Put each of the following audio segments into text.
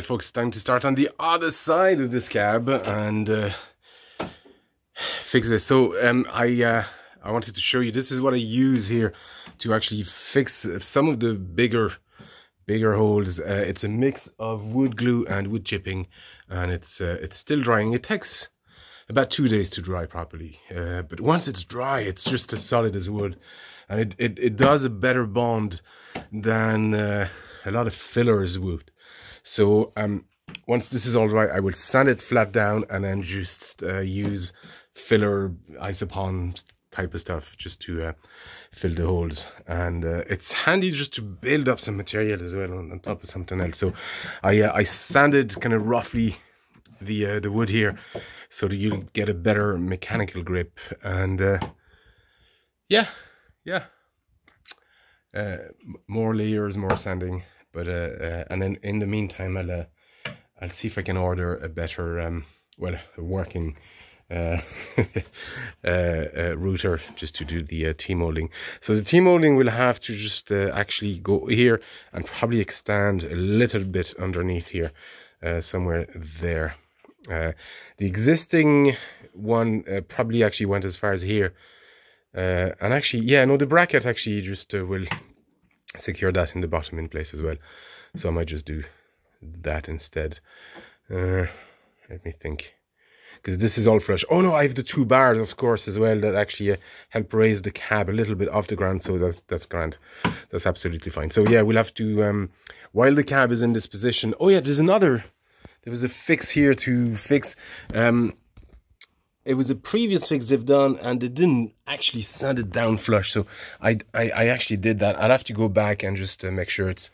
Right, folks, time to start on the other side of this cab and uh, fix this. So um, I uh, I wanted to show you, this is what I use here to actually fix some of the bigger bigger holes. Uh, it's a mix of wood glue and wood chipping and it's uh, it's still drying. It takes about two days to dry properly. Uh, but once it's dry, it's just as solid as wood. And it, it, it does a better bond than uh, a lot of fillers would. So um, once this is all dry, I will sand it flat down and then just uh, use filler isopon type of stuff just to uh, fill the holes. And uh, it's handy just to build up some material as well on, on top of something else. So I uh, I sanded kind of roughly the uh, the wood here so that you get a better mechanical grip. And uh, yeah yeah. Uh, more layers more sanding but uh, uh, and then in the meantime I'll uh, I'll see if I can order a better um well working uh, uh, uh, router just to do the uh, T-molding. So the T-molding will have to just uh, actually go here and probably extend a little bit underneath here, somewhere there. The existing one probably actually went as far as here. And actually, yeah, no, the bracket actually just will secure that in the bottom in place as well. So I might just do that instead. Uh, let me think. Because this is all flush. Oh no, I have the two bars, of course, as well, that actually uh, help raise the cab a little bit off the ground. So that's, that's grand. That's absolutely fine. So yeah, we'll have to, um, while the cab is in this position. Oh yeah, there's another there was a fix here to fix um it was a previous fix they've done and they didn't actually sand it down flush. So i i, I actually did that. I'll have to go back and just uh, make sure it's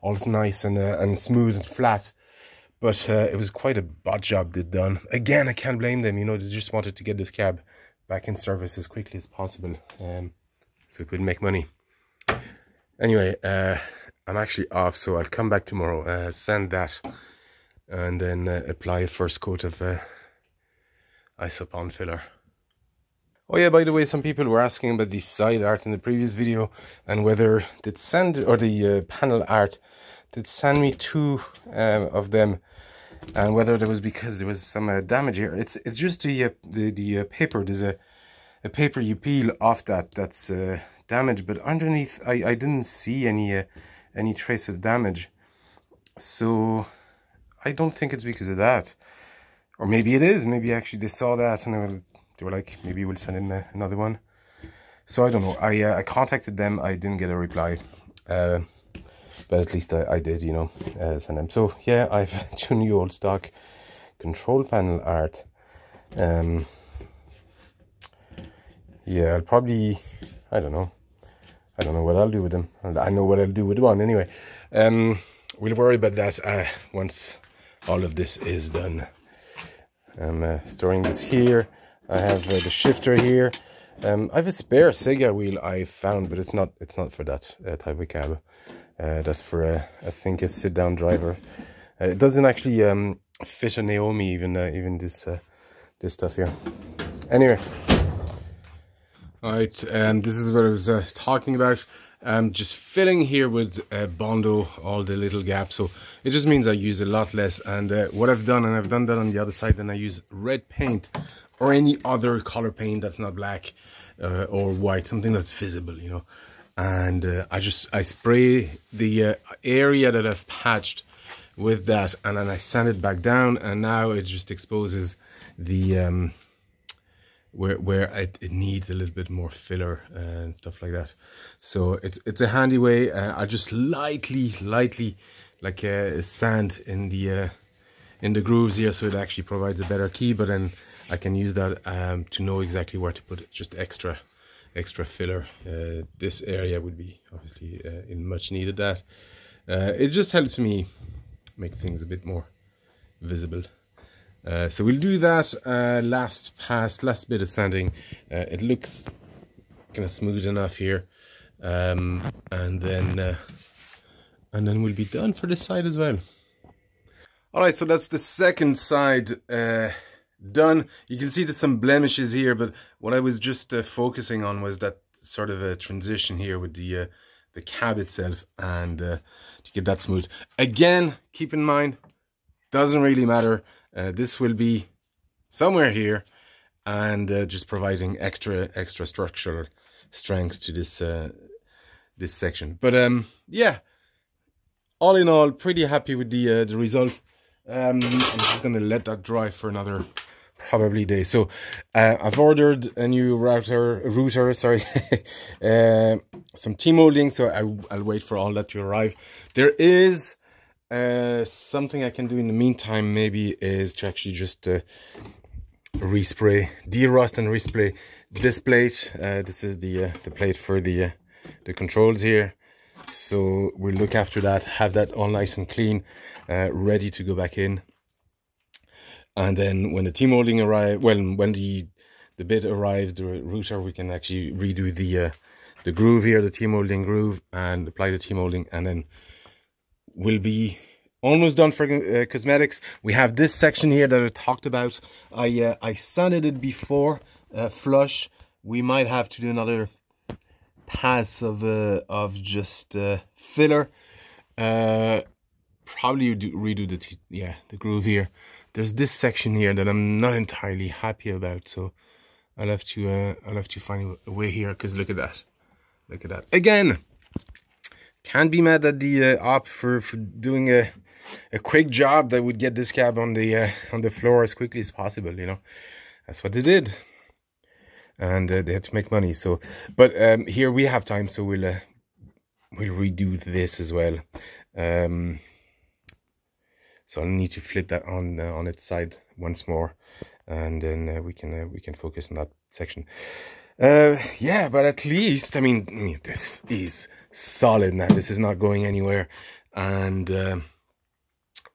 all nice and uh, and smooth and flat. But uh, it was quite a bad job they'd done. Again i can't blame them you know they just wanted to get this cab back in service as quickly as possible um so we could make money. Anyway uh i'm actually off so i'll come back tomorrow uh send that and then uh, apply a first coat of isopon filler. Oh yeah, by the way, some people were asking about the side art in the previous video and whether did send or the uh, panel art did send me two um, of them and whether that was because there was some uh, damage here. It's it's just the uh, the, the uh, paper. There's a a paper you peel off that that's uh, damaged, but underneath I I didn't see any uh, any trace of damage. So I don't think it's because of that. Or maybe it is. Maybe actually they saw that and they were, they were like, maybe we'll send in another one. So I don't know. I uh, I contacted them. I didn't get a reply. Uh, but at least I, I did, you know, uh, send them. So yeah, I've two new old stock control panel art. Um, yeah, I'll probably, I don't know. I don't know what I'll do with them. I know what I'll do with one anyway. Um, we'll worry about that uh, once all of this is done. I'm uh, storing this here. I have uh, the shifter here. Um, I have a spare Sega wheel I found, but it's not it's not for that uh, type of cab. Uh, that's for a, I think a sit down driver. Uh, it doesn't actually um, fit a Naomi even uh, even this this stuff here. Anyway, all right, and this is what I was talking about. I'm just filling here with uh, Bondo all the little gaps so it just means I use a lot less and uh, what I've done and I've done that on the other side then I use red paint or any other color paint that's not black uh, or white something that's visible you know. And uh, I just I spray the uh, area that I've patched with that and then I sand it back down and now it just exposes the um, where where it, it needs a little bit more filler and stuff like that. So it's it's a handy way uh, i just lightly lightly like uh, sand in the uh, in the grooves here so it actually provides a better key but then i can use that um, to know exactly where to put it just extra extra filler uh, this area would be obviously uh, in much needed that uh, it just helps me make things a bit more visible uh, so we'll do that last pass, last bit of sanding. It looks kind of smooth enough here. Um, and then and then we'll be done for this side as well. Alright, so that's the second side uh, done. You can see there's some blemishes here, but what I was just focusing on was that sort of a transition here with the the cab itself and to get that smooth. Again, keep in mind, doesn't really matter. Uh, this will be somewhere here and uh, just providing extra extra structural strength to this uh, this section. But um, yeah, all in all, pretty happy with the uh, the result. Um, I'm just gonna let that dry for another probably day. So uh, I've ordered a new router, router, sorry, uh, some T-molding. So I, will wait for all that to arrive. There is uh, something I can do in the meantime. Maybe is to actually just uh, respray, derust and respray this plate. Uh, this is the the plate for the the controls here. So we'll look after that, have that all nice and clean, uh, ready to go back in. And then when the T-molding arrive, well, when the the bit arrives, the router, we can actually redo the uh, the groove here, the T-molding groove, and apply the T-molding, and then we'll be almost done for uh, cosmetics. We have this section here that I talked about. I uh, I sanded it before uh, flush. We might have to do another pass of uh, of just uh, filler. Uh, probably do, redo the yeah the groove here there's this section here that I'm not entirely happy about. So I'll have to uh, I'll have to find a way here because look at that, look at that again. Can't be mad at the uh, op for for doing a a quick job that would get this cab on the uh, on the floor as quickly as possible. You know, that's what they did, and uh, they had to make money. So, but um, here we have time, so we'll uh, we'll redo this as well. Um, so I need to flip that on uh, on its side once more, and then uh, we can uh, we can focus on that section. Uh, yeah, but at least I mean this is solid now. This is not going anywhere, and um,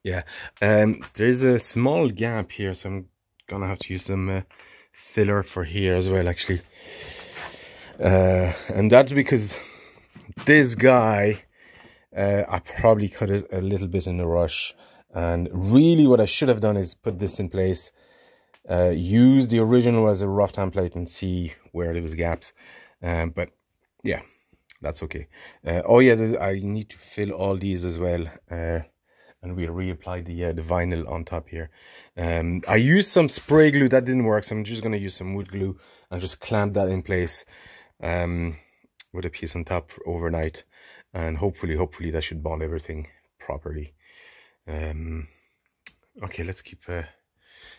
yeah, um, there is a small gap here, so I'm gonna have to use some filler for here as well, actually. Uh, and that's because this guy, I probably cut it a little bit in a rush and really what I should have done is put this in place, uh, use the original as a rough template and see where there was gaps. Um, but yeah, that's okay. Uh, oh yeah, I need to fill all these as well. And we'll reapply the uh, the vinyl on top here. Um, I used some spray glue that didn't work, so I'm just gonna use some wood glue and just clamp that in place um, with a piece on top overnight, and hopefully, hopefully that should bond everything properly. Um, okay, let's keep uh,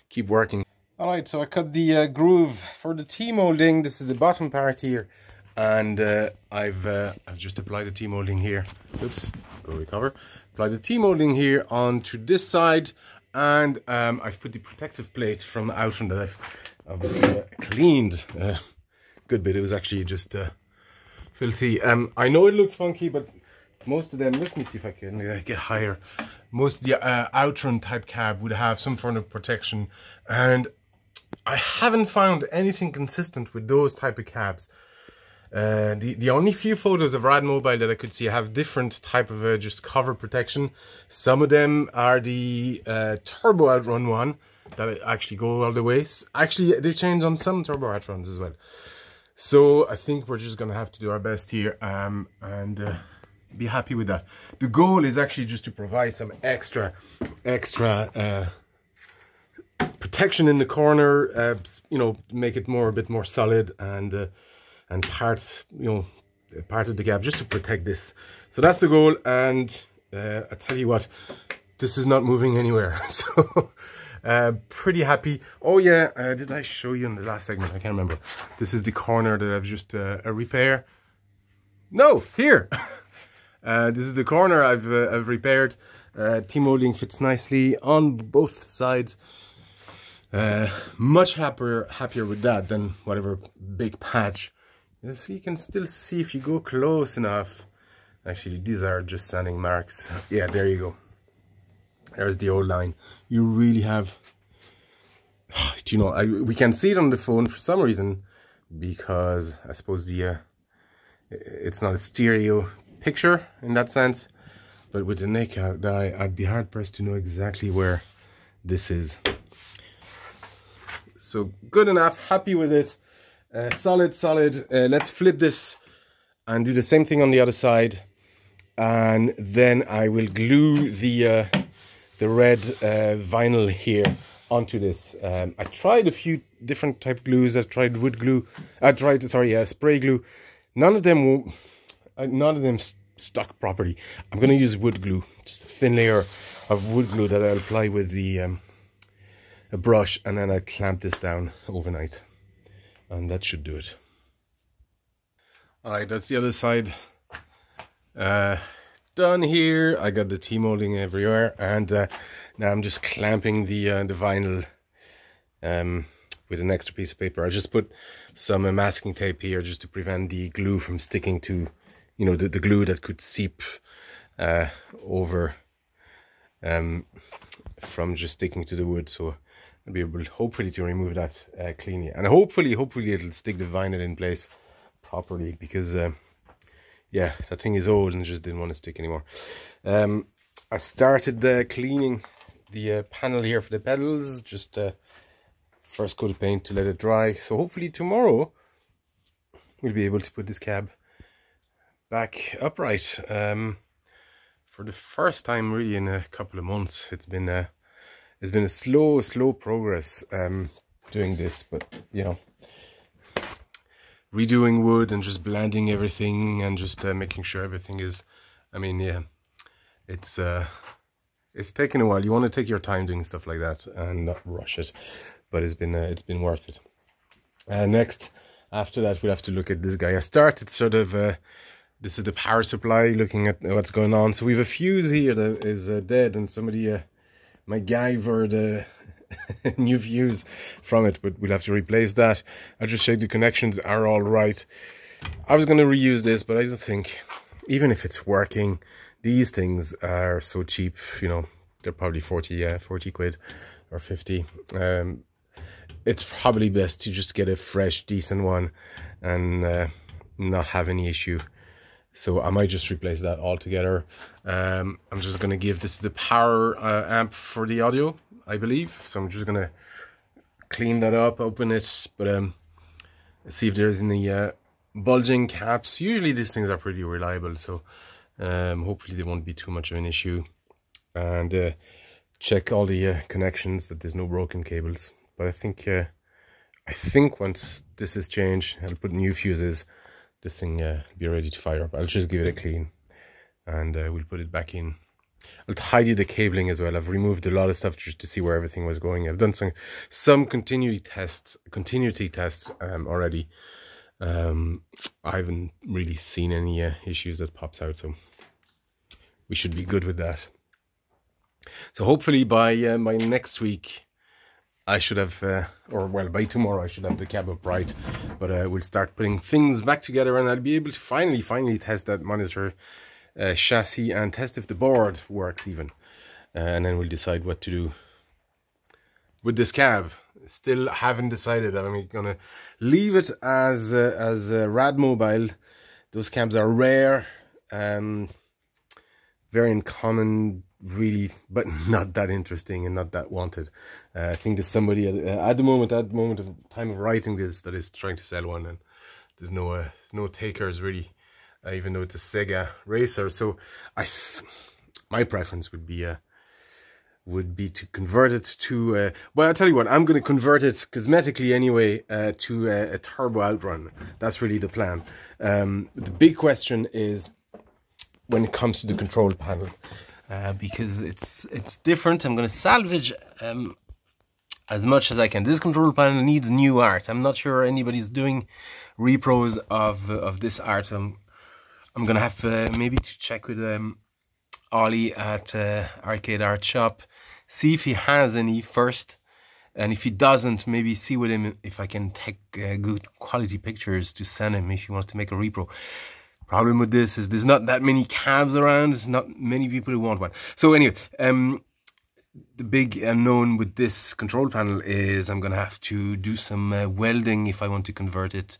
keep working. All right, so I cut the uh, groove for the T-molding. This is the bottom part here, and uh, I've uh, I've just applied the T-molding here. Oops, go recover. Apply the T-molding here onto this side, and um, I've put the protective plate from the Outrun that I've, I've uh, cleaned uh, good bit. It was actually just filthy. Um, I know it looks funky, but most of them, let me see if I can uh, get higher. Most of the uh, Outrun type cab would have some form of protection and I haven't found anything consistent with those type of cabs. Uh, the, the only few photos of Rad Mobile that I could see have different type of uh, just cover protection. Some of them are the uh, Turbo Outrun one that actually go all the way. Actually, they change on some Turbo Outruns as well. So I think we're just to have to do our best here um, and uh, be happy with that. The goal is actually just to provide some extra, extra uh, protection in the corner, uh, you know, make it more, a bit more solid and, and part, you know, part of the gap just to protect this. So that's the goal. And uh, I tell you what, this is not moving anywhere. So uh, pretty happy. Oh yeah, uh, did I show you in the last segment? I can't remember. This is the corner that I've just uh, a repair. No, here. Uh, this is the corner I've, uh, I've repaired. Uh, T-molding fits nicely on both sides. Uh, much happier happier with that than whatever big patch. You can still see if you go close enough. Actually, these are just sanding marks. Yeah, there you go. There's the old line. You really have... Do you know, I, we can see it on the phone for some reason because I suppose the uh, it's not a stereo picture in that sense. But with the naked eye, I'd be hard pressed to know exactly where this is. So good enough, happy with it. Uh, solid, solid. Uh, let's flip this and do the same thing on the other side. And then I will glue the uh, the red uh, vinyl here onto this. Um, I tried a few different type glues. I tried wood glue. I tried sorry, uh, spray glue. None of them. Uh, none of them st stuck properly. I'm gonna use wood glue, just a thin layer of wood glue that I'll apply with the um, a brush, and then I clamp this down overnight, and that should do it. All right, that's the other side. Uh, done here. I got the T-molding everywhere, and uh, now I'm just clamping the uh, the vinyl um, with an extra piece of paper. I just put some uh, masking tape here just to prevent the glue from sticking to, you know, the, the glue that could seep uh, over um, from just sticking to the wood. So I'll be able, hopefully, to remove that uh, cleanly. And hopefully, hopefully it'll stick the vinyl in place properly because, uh, yeah, that thing is old and just didn't want to stick anymore. Um, I started uh, cleaning the uh, panel here for the pedals just uh, first coat of paint to let it dry so hopefully tomorrow we'll be able to put this cab back upright um, for the first time really in a couple of months it's been a it's been a slow slow progress um, doing this but you know redoing wood and just blending everything and just uh, making sure everything is I mean yeah it's uh it's taken a while. You want to take your time doing stuff like that and not rush it, but it's been uh, it's been worth it. Uh, next, after that, we'll have to look at this guy. I started sort of. Uh, this is the power supply. Looking at what's going on. So we have a fuse here that is uh, dead, and somebody uh, MacGyvered the new views from it, but we'll have to replace that. I just checked the connections are all right. I was going to reuse this, but I don't think, even if it's working, these things are so cheap, you know, they're probably 40, yeah, 40 quid or 50. Um, it's probably best to just get a fresh, decent one and uh, not have any issue. So I might just replace that altogether. Um, I'm just going to give this the power uh, amp for the audio, I believe. So I'm just going to clean that up, open it, but um, see if there's any uh, bulging caps. Usually these things are pretty reliable, so um, hopefully they won't be too much of an issue. And uh, check all the uh, connections that there's no broken cables. But I think uh, I think once this is changed, I'll put new fuses. The thing uh, be ready to fire up. I'll just give it a clean, and uh, we'll put it back in. I'll tidy the cabling as well. I've removed a lot of stuff just to see where everything was going. I've done some some continuity tests, continuity tests um, already. Um, I haven't really seen any uh, issues that pops out, so we should be good with that. So hopefully by uh, by next week, I should have, uh, or well, by tomorrow I should have the cab upright. But uh, we'll start putting things back together, and I'll be able to finally, finally test that monitor uh, chassis and test if the board works even, uh, and then we'll decide what to do with this cab. Still haven't decided I'm gonna leave it as uh, as a rad mobile. Those cabs are rare. Um, very uncommon, really, but not that interesting and not that wanted. Uh, I think there's somebody at, uh, at, the moment, at the moment of time of writing this, that is trying to sell one, and there's no uh, no takers really, uh, even though it's a Sega racer. So I, my preference would be uh, would be to convert it to uh, well i'll tell you what i'm going to convert it cosmetically anyway to a, a, turbo outrun that's really the plan um, the big question is when it comes to the control panel uh, because it's it's different. I'm going to salvage um, as much as I can. This control panel needs new art. I'm not sure anybody's doing repros of of this art. I'm I'm going to have uh, maybe to check with um, Ollie at uh, Arcade Art Shop, see if he has any first. And if he doesn't, maybe see with him if I can take uh, good quality pictures to send him if he wants to make a repro. Problem with this is there's not that many cabs around. There's not many people who want one. So anyway, um, the big unknown with this control panel is I'm going to have to do some uh, welding if I want to convert it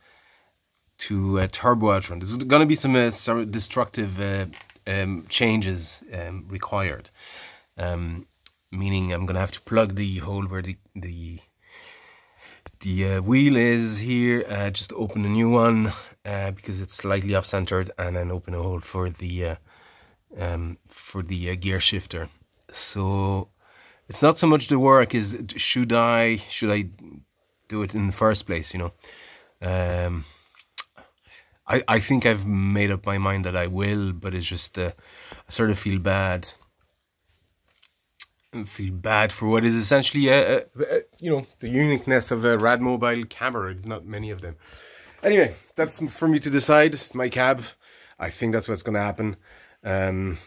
to a turbo outrun. There's going to be some uh, sort of destructive uh, um, changes um, required. Um, meaning I'm going to have to plug the hole where the, the the uh, wheel is here uh, just open a new one uh, because it's slightly off centered and then open a hole for the uh, um, for the uh, gear shifter so it's not so much the work is should I should I do it in the first place, you know. Um, I I think I've made up my mind that I will, but it's just uh, I sort of feel bad. Feel bad for what is essentially a, a, a, you know the uniqueness of a rad mobile camera. It's not many of them. Anyway, that's for me to decide. It's my cab. I think that's what's going to happen. Um,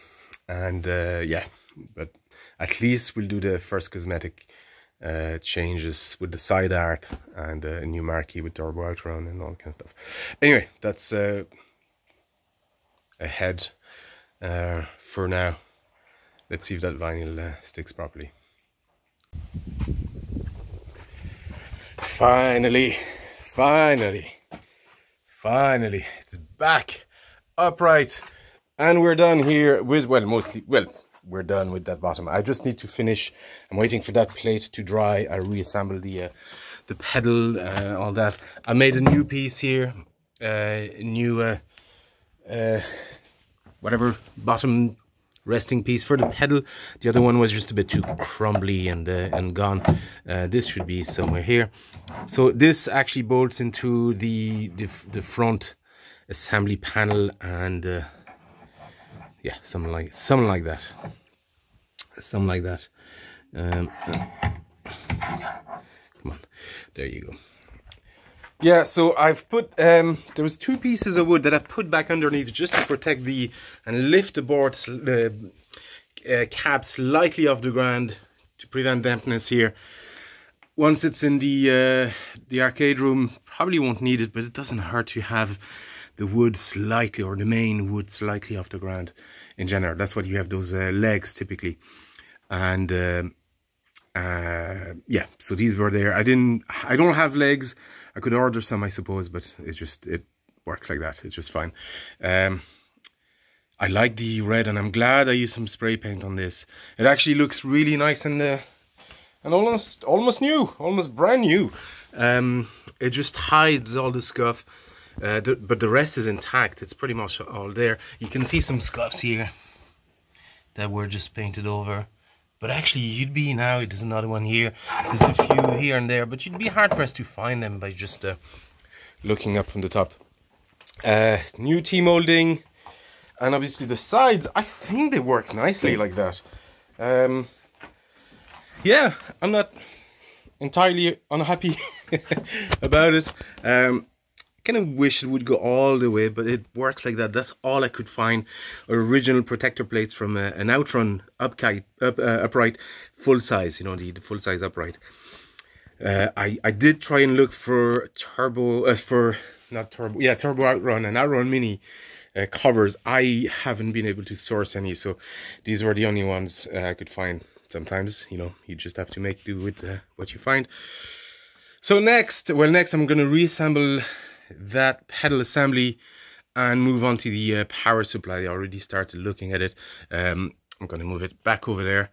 and uh, yeah, but at least we'll do the first cosmetic uh, changes with the side art and uh, a new marquee with turbo outrun and all that kind of stuff. Anyway, that's uh, ahead uh, for now. Let's see if that vinyl uh, sticks properly. Finally, finally, finally, it's back upright and we're done here with well mostly well we're done with that bottom. I just need to finish. I'm waiting for that plate to dry. I reassemble the uh, the pedal uh, all that. I made a new piece here uh new uh, uh whatever bottom resting piece for the pedal. The other one was just a bit too crumbly and uh, and gone. Uh, this should be somewhere here. So this actually bolts into the the, the front assembly panel and uh, yeah something like something like that. Something like that. Um, come on. There you go yeah so I've put um, there was two pieces of wood that I put back underneath just to protect the and lift the board the uh, cab slightly off the ground to prevent dampness here. Once it's in the uh, the arcade room probably won't need it but it doesn't hurt to have the wood slightly or the main wood slightly off the ground in general. That's what you have those uh, legs typically. And uh, uh, yeah so these were there. I didn't I don't have legs I could order some I suppose but it just it works like that. It's just fine. Um, I like the red and I'm glad I used some spray paint on this. It actually looks really nice and uh, and almost almost new almost brand new. Um, it just hides all the scuff uh, the, but the rest is intact. It's pretty much all there. You can see some scuffs here that were just painted over but actually you'd be now there's another one here. There's a few here and there but you'd be hard pressed to find them by just uh, looking up from the top. Uh, new T-molding and obviously the sides I think they work nicely like that. Um, yeah I'm not entirely unhappy about it. Um, kind of wish it would go all the way, but it works like that. That's all I could find. Original protector plates from a, uh, an Outrun upkite, up, uh, upright, full size, you know, the, the full size upright. Uh, I, I did try and look for turbo, uh, for, not turbo, yeah, turbo Outrun and Outrun Mini uh, covers. I haven't been able to source any, so these were the only ones uh, I could find. Sometimes, you know, you just have to make do with what you find. So next, well, next I'm going to reassemble that pedal assembly and move on to the uh, power supply. I already started looking at it. Um, I'm going to move it back over there.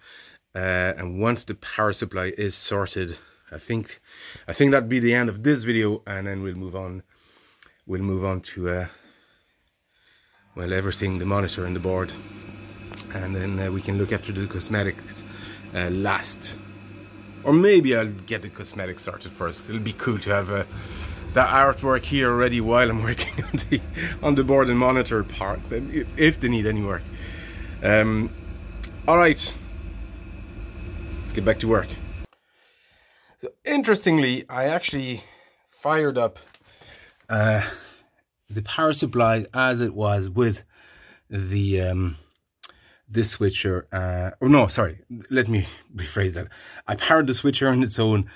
Uh, and once the power supply is sorted, I think I think that'd be the end of this video, and then we'll move on. We'll move on to uh, well everything, the monitor and the board, and then uh, we can look after the cosmetics uh, last. Or maybe I'll get the cosmetics started first. It'll be cool to have a that artwork here already while I'm working on the on the board and monitor part. If they need any work. Um, all right. Let's get back to work. So interestingly I actually fired up uh, the power supply as it was with the um, this switcher uh, oh no sorry. Let me rephrase that. I powered the switcher on its own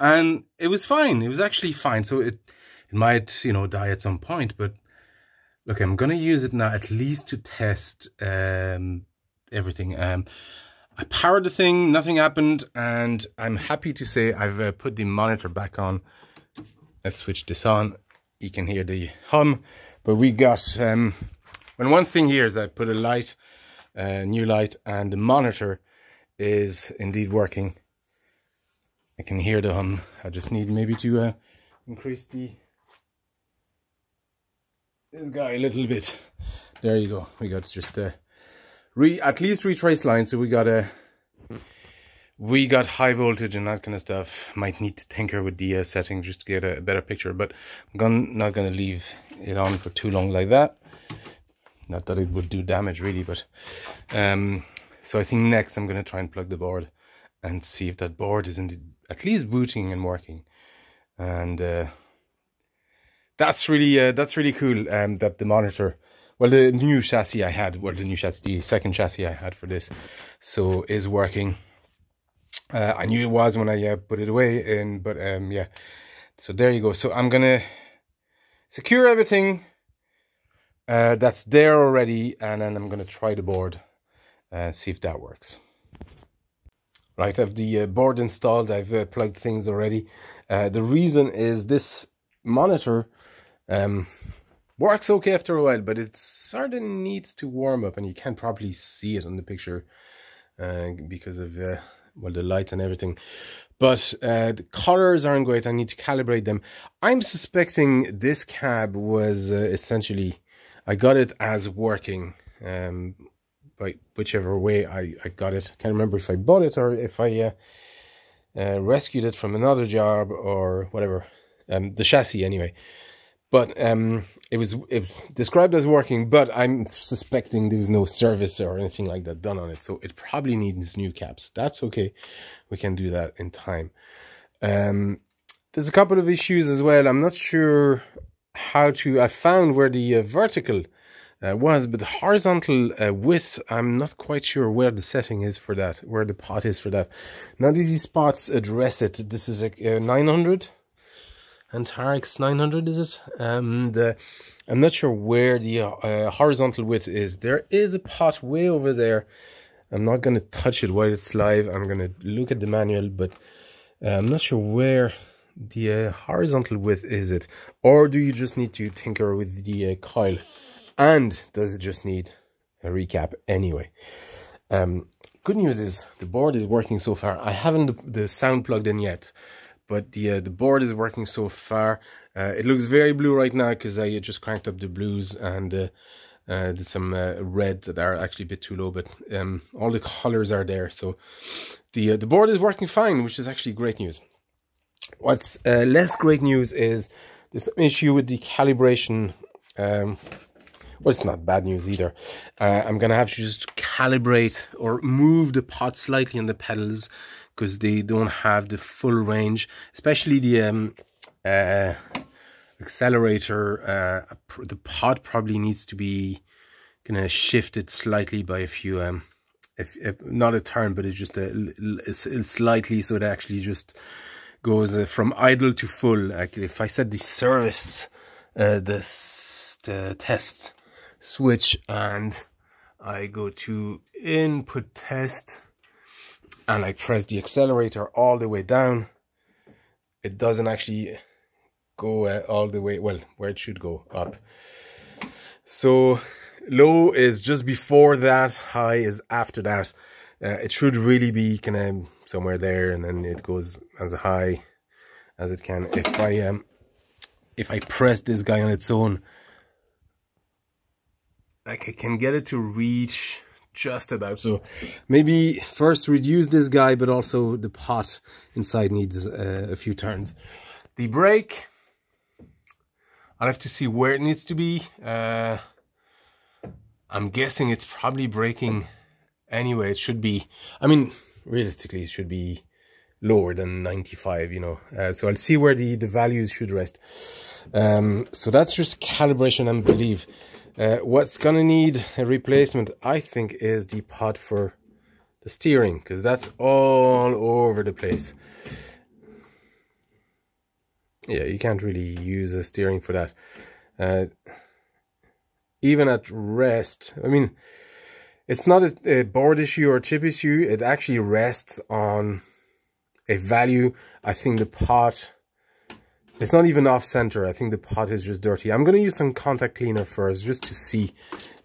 and it was fine. It was actually fine. So it it might you know die at some point, but look, I'm gonna use it now at least to test um, everything. Um, I powered the thing, nothing happened, and I'm happy to say I've uh, put the monitor back on. Let's switch this on. You can hear the hum, but we got um, well, one thing here is I put a light, a uh, new light, and the monitor is indeed working. I can hear the hum. I just need maybe to uh, increase the this guy a little bit. There you go. We got just uh, re at least retrace line, so we got a we got high voltage and that kind of stuff. Might need to tinker with the uh, setting just to get a, better picture, but I'm gonna, not going to leave it on for too long like that. Not that it would do damage really, but um, so I think next I'm going to try and plug the board and see if that board is indeed at least booting and working. And uh, that's really uh, that's really cool. Um, that the monitor, well, the new chassis I had, well, the new chassis, the second chassis I had for this, so is working. Uh, I knew it was when I uh, put it away, and but um, yeah. So there you go. So I'm gonna secure everything uh, that's there already, and then I'm gonna try the board, and uh, see if that works. Right, I have the uh, board installed. I've uh, plugged things already. Uh, the reason is this monitor um, works okay after a while, but it sort of needs to warm up, and you can't probably see it on the picture uh, because of uh, well the light and everything. But uh, the colors aren't great. I need to calibrate them. I'm suspecting this cab was essentially I got it as working. Um, by whichever way I, I got it. I can't remember if I bought it or if I uh, uh, rescued it from another job or whatever. Um, the chassis anyway. But um, it was it was described as working, but I'm suspecting there was no service or anything like that done on it. So it probably needs new caps. That's okay. We can do that in time. Um, there's a couple of issues as well. I'm not sure how to. I found where the uh, vertical uh, was, but the horizontal uh, width, I'm not quite sure where the setting is for that, where the pot is for that. Of these spots address it. This is a, a 900, Hantarex 900, is it? Um, the, I'm not sure where the uh, horizontal width is. There is a pot way over there. I'm not going to touch it while it's live. I'm going to look at the manual, but uh, I'm not sure where the uh, horizontal width is it. Or do you just need to tinker with the uh, coil? And does it just need a recap anyway? Um, good news is the board is working so far. I haven't the, the sound plugged in yet, but the uh, the board is working so far. Uh, it looks very blue right now because I just cranked up the blues and uh, uh, some uh, red that are actually a bit too low, but um, all the colors are there. So the uh, the board is working fine, which is actually great news. What's less great news is this issue with the calibration. Um, well, it's not bad news either. Uh, I'm going to have to just calibrate or move the pot slightly on the pedals because they don't have the full range, especially the um, uh, accelerator. Uh, the pot probably needs to be going to shift it slightly by a few, um, if, if, not a turn, but it's just a it's, it's slightly so it actually just goes uh, from idle to full. Like if I set the service, uh, this the test switch and I go to input test and I press the accelerator all the way down. It doesn't actually go uh, all the way, well, where it should go, up. So low is just before that, high is after that. Uh, it should really be kind of somewhere there and then it goes as high as it can. If I um, if I press this guy on its own, like I can get it to reach just about. So maybe first reduce this guy, but also the pot inside needs uh, a few turns. The brake, I'll have to see where it needs to be. Uh, I'm guessing it's probably braking anyway. It should be, I mean, realistically, it should be lower than 95, you know. Uh, so I'll see where the, the values should rest. Um, so that's just calibration and believe. Uh, what's gonna need a replacement, I think, is the pot for the steering, because that's all over the place. Yeah, you can't really use a steering for that. Uh, even at rest, I mean, it's not a, a board issue or a chip issue. It actually rests on a value. I think the pot it's not even off center. I think the pot is just dirty. I'm going to use some contact cleaner first just to see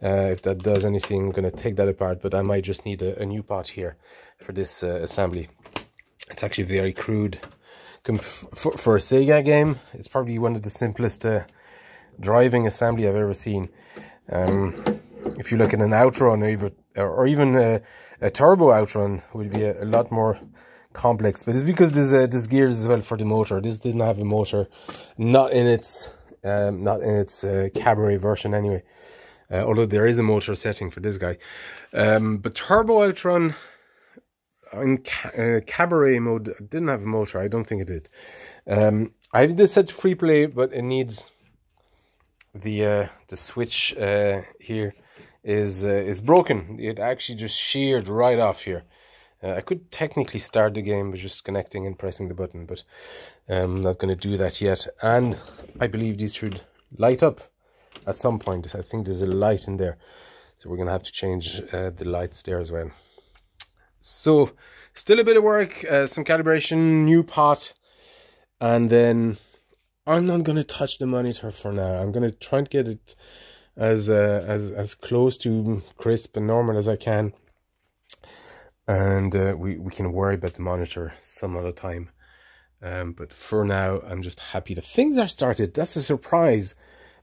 uh, if that does anything. I'm going to take that apart, but I might just need a, a new pot here for this uh, assembly. It's actually very crude. For, for, a Sega game, it's probably one of the simplest uh, driving assembly I've ever seen. Um, if you look at an Outrun or even, or even a, A turbo outrun would be a, a lot more complex, but it's because this uh, there's gears as well for the motor. This didn't have a motor, not in its um, not in its uh, cabaret version anyway. Uh, although there is a motor setting for this guy, um, but turbo outrun in ca uh, cabaret mode didn't have a motor. I don't think it did. Um, I have this set to free play, but it needs the uh, the switch uh, here is uh, is broken. It actually just sheared right off here. Uh, I could technically start the game by just connecting and pressing the button, but um, I'm not going to do that yet. And I believe these should light up at some point. I think there's a light in there. So we're going to have to change uh, the lights there as well. So, still a bit of work, uh, some calibration, new pot, and then I'm not going to touch the monitor for now. I'm going to try and get it as uh, as as close to crisp and normal as I can and uh, we, we can worry about the monitor some other time. Um, but for now, I'm just happy that things are started. That's a surprise.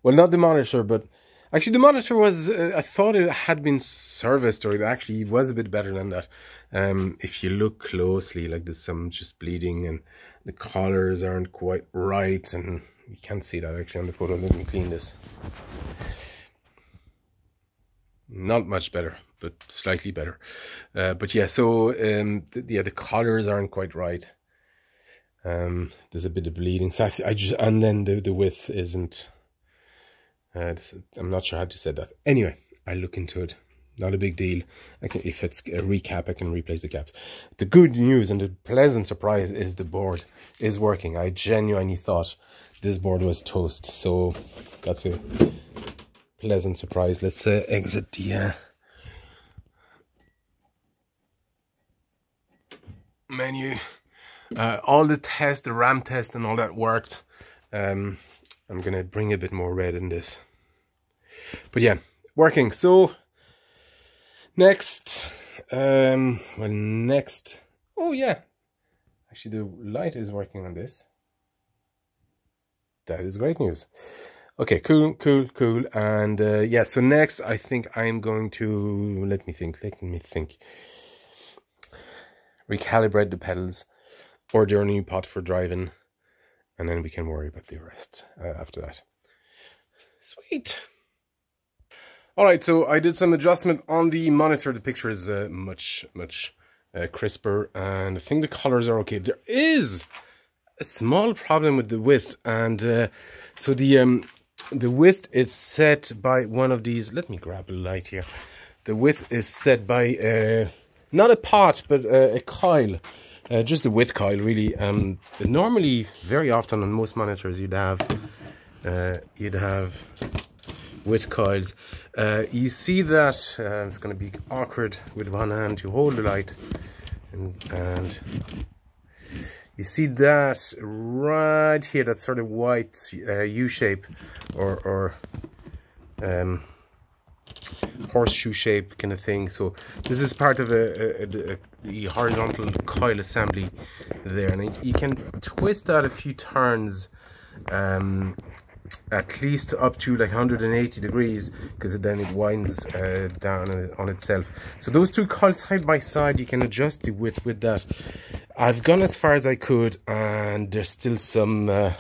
Well, not the monitor, but actually the monitor was, uh, I thought it had been serviced or it actually was a bit better than that. Um, if you look closely, like there's some just bleeding and the colors aren't quite right and you can't see that actually on the photo. Let me clean this. Not much better but slightly better. Uh, but yeah, so um, the, yeah, the colors aren't quite right. Um, there's a bit of bleeding. So I, I just and then the the width isn't. Uh, this, I'm not sure how to say that. Anyway, I look into it. Not a big deal. I can, if it's a recap, I can replace the caps. The good news and the pleasant surprise is the board is working. I genuinely thought this board was toast. So that's a pleasant surprise. Let's uh, exit the uh, menu. Uh, all the tests, the RAM test and all that worked. Um, I'm to bring a bit more red in this. But yeah, working. So, next, um, well, next, oh yeah, actually the light is working on this. That is great news. Okay, cool, cool, cool. And uh, yeah, so next I think I'm going to, let me think, let me think recalibrate the pedals, order a new pot for driving, and then we can worry about the rest uh, after that. Sweet. Alright, so I did some adjustment on the monitor. The picture is uh, much, much uh, crisper, and I think the colors are okay. There is a small problem with the width, and uh, so the um, the width is set by one of these. Let me grab a light here. The width is set by uh, not a pot, but uh, a coil. Uh, just a width coil, really. Um, normally, very often on most monitors, you'd have uh, you'd have width coils. Uh, you see that uh, it's going to be awkward with one hand to hold the light, and, and you see that right here, that sort of white U shape, or or um, horseshoe shape kind of thing. So this is part of a, a, a, a horizontal coil assembly there, and you can twist that a few turns. Um, at least up to like 180 degrees because then it winds uh, down on itself so those two coils side by side you can adjust the width with that I've gone as far as I could and there's still some uh,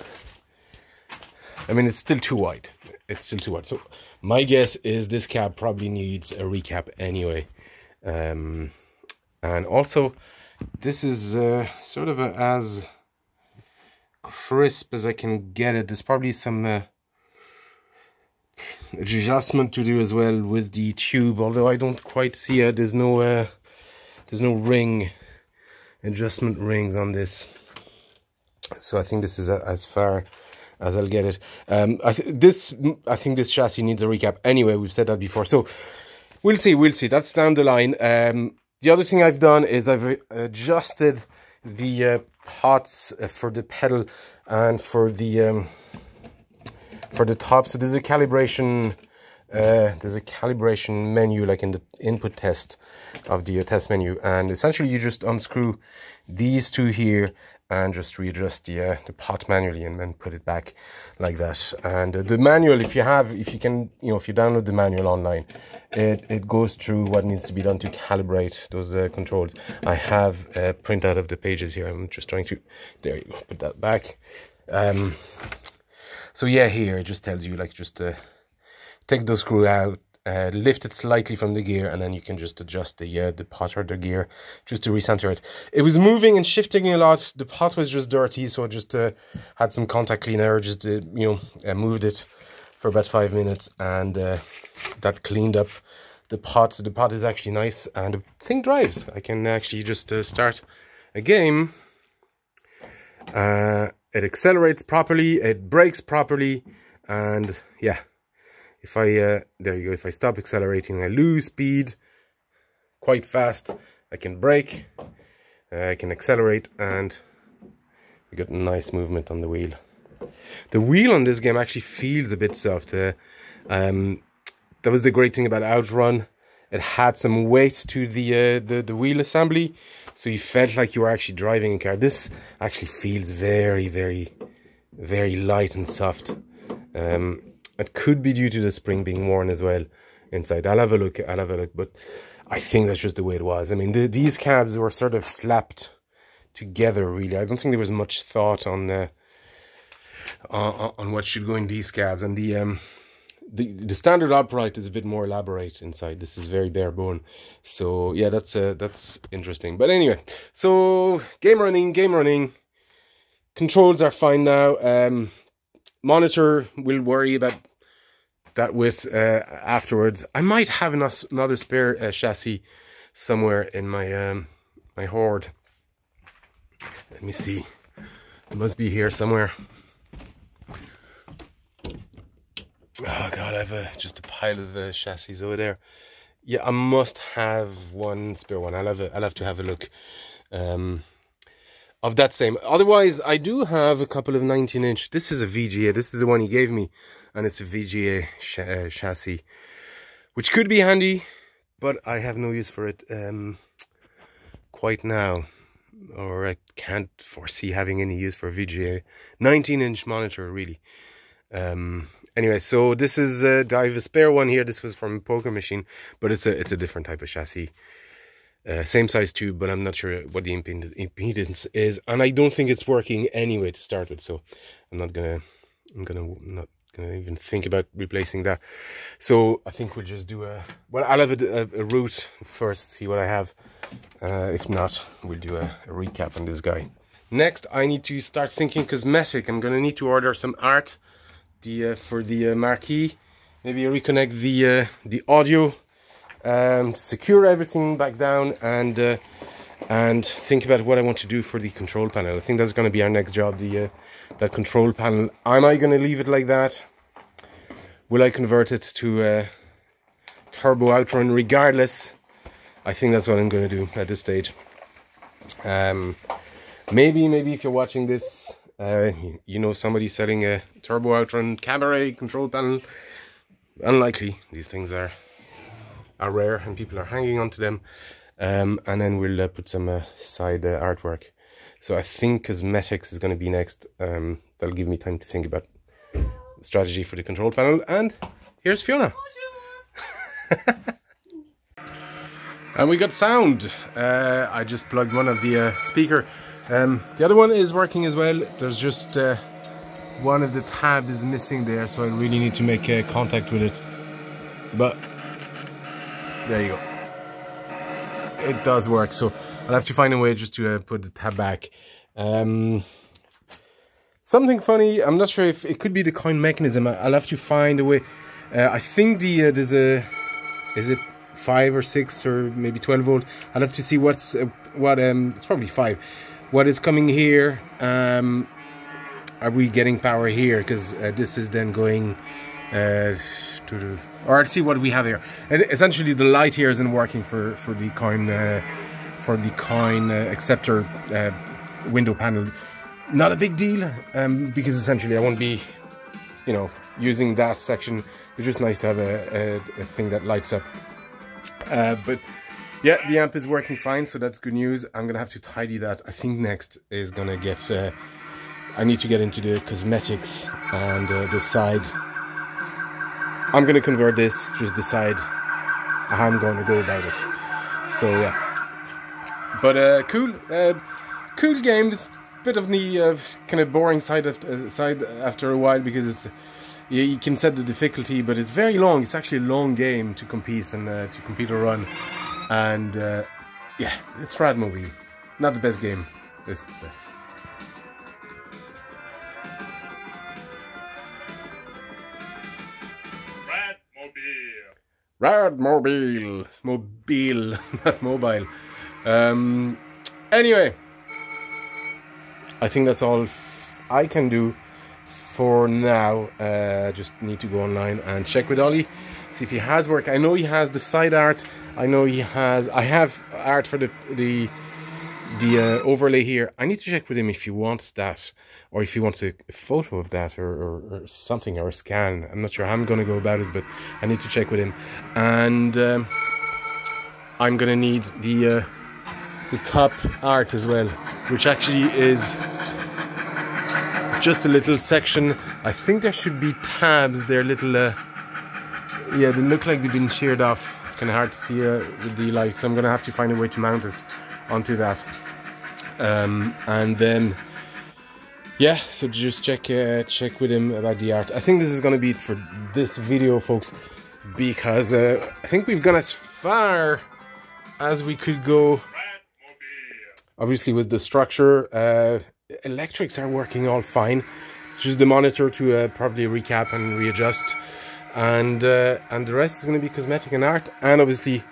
I mean it's still too wide it's still too wide so my guess is this cab probably needs a recap anyway. Um, and also, this is uh, sort of a, as crisp as I can get it. There's probably some uh, adjustment to do as well with the tube, although I don't quite see it. There's no, uh, there's no ring, adjustment rings on this. So I think this is uh, as far as I'll get it. Um, I th this I think this chassis needs a recap anyway. We've said that before, so we'll see. We'll see. That's down the line. Um, the other thing I've done is I've adjusted the uh, pots uh, for the pedal and for the um, for the top. So there's a calibration. Uh, there's a calibration menu like in the input test of the uh, test menu and essentially you just unscrew these two here and just readjust the uh, the pot manually and then put it back like that. And uh, the manual, if you have, if you can, you know, if you download the manual online, it it goes through what needs to be done to calibrate those uh, controls. I have a printout of the pages here. I'm just trying to, there you go, put that back. Um, so yeah, here it just tells you like just uh, take the screw out uh, lift it slightly from the gear and then you can just adjust the uh, the pot or the gear just to recenter it. It was moving and shifting a lot. The pot was just dirty, so I just uh, had some contact cleaner, just uh, you know uh, moved it for about five minutes and uh, that cleaned up the pot. The pot is actually nice and the thing drives. I can actually just uh, start a game. Uh, it accelerates properly, it brakes properly, and yeah, if I, uh, there you go, if I stop accelerating, I lose speed quite fast. I can brake, uh, I can accelerate, and we got nice movement on the wheel. The wheel on this game actually feels a bit soft. Um, that was the great thing about Outrun. It had some weight to the, uh, the the wheel assembly, so you felt like you were actually driving a car. This actually feels very, very, very light and soft. Um, it could be due to the spring being worn as well inside. I'll have a look. I'll have a look. But I think that's just the way it was. I mean, the, these cabs were sort of slapped together, really. I don't think there was much thought on the on, on what should go in these cabs. And the um the the standard upright is a bit more elaborate inside. This is very bare bone. So yeah, that's uh, that's interesting. But anyway, so game running, game running. Controls are fine now. Um, monitor will worry about that with uh, afterwards. I might have another spare uh, chassis somewhere in my um, my hoard. Let me see. It must be here somewhere. Oh god, I have a, just a pile of uh, chassis over there. Yeah, I must have one spare one. I'll have a, I'll have to have a look. Um, of that same. Otherwise, I do have a couple of 19 inch. This is a VGA. This is the one he gave me. And it's a VGA ch uh, chassis. Which could be handy. But I have no use for it um, quite now. Or I can't foresee having any use for a VGA. 19 inch monitor, really. Um, anyway, so this is, uh, I have a spare one here. This was from a Poker Machine. But it's a, it's a different type of chassis. Uh, same size tube, but I'm not sure what the impedance is, and I don't think it's working anyway to start with. So I'm not gonna, I'm gonna not gonna even think about replacing that. So I think we'll just do a well. I'll have a, a, a root first, see what I have. Uh, if not, we'll do a, a recap on this guy. Next, I need to start thinking cosmetic. I'm gonna need to order some art, the uh, for the uh, marquee. Maybe reconnect the uh, the audio um, secure everything back down and uh, and think about what I want to do for the control panel. I think that's to be our next job, the uh, that control panel. Am I going to leave it like that? Will I convert it to a turbo outrun regardless? I think that's what I'm going to do at this stage. Um, maybe, maybe if you're watching this, uh, you know somebody selling a turbo outrun cabaret control panel. Unlikely, these things are are rare and people are hanging onto them. Um, and then we'll uh, put some uh, side uh, artwork. So I think cosmetics is going to be next. Um, that'll give me time to think about strategy for the control panel. And here's Fiona. and we got sound. Uh, I just plugged one of the uh, speaker. Um, the other one is working as well. There's just uh, one of the tab is missing there, so I really need to make contact with it. But there you go. It does work. So I'll have to find a way just to uh, put the tab back. Um, something funny. I'm not sure if it could be the coin mechanism. I'll have to find a way. Uh, I think the uh, there's a is it five or six or maybe 12 volt. I'll have to see what's uh, what um it's probably five. What is coming here? Um, are we getting power here? Because uh, this is then going uh, to the or see what we have here. And essentially, the light here isn't working for for the coin for the coin uh, acceptor uh, window panel. Not a big deal um, because essentially I won't be, you know, using that section. It's just nice to have a, a, a thing that lights up. Uh, but yeah, the amp is working fine, so that's good news. I'm gonna have to tidy that. I think next is gonna get. Uh, I need to get into the cosmetics and uh, the side. I'm gonna convert this. Just decide how I'm to go about it. So yeah, but uh, cool, uh, cool game. It's a bit of the uh, kind of boring side of uh, side after a while because it's you, you, can set the difficulty, but it's very long. It's actually a long game to compete and uh, to compete or run. And uh, yeah, it's rad Radmobile. Not the best game. This is this. Radmobile. It's mobile, not mobile. Um, anyway, I think that's all I can do for now. Uh, just need to go online and check with Ollie, see if he has work. I know he has the side art I know he has. I have art for the the the uh, overlay here. I need to check with him if he wants that, or if he wants a, a photo of that, or, or, or, something, or a scan. I'm not sure how I'm going to go about it, but I need to check with him. And um, I'm going to need the uh, the top art as well, which actually is just a little section. I think there should be tabs. They're little. Uh, yeah, they look like they've been sheared off It's kind of hard to see uh, with the light, so I'm going to have to find a way to mount it onto that. Um, and then, yeah, so just check uh, check with him about the art. I think this is going to be it for this video, folks, because uh, I think we've gone as far as we could go. Obviously, with the structure, uh, electrics are working all fine. Just the monitor to uh, probably recap and readjust. And uh, and the rest is going to be cosmetic and art and obviously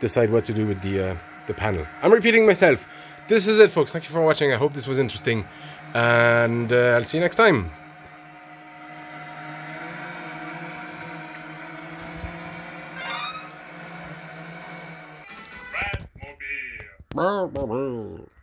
decide what to do with the uh, the panel. I'm repeating myself. This is it folks. Thank you for watching. I hope this was interesting. And uh, i'll see you next time Bau.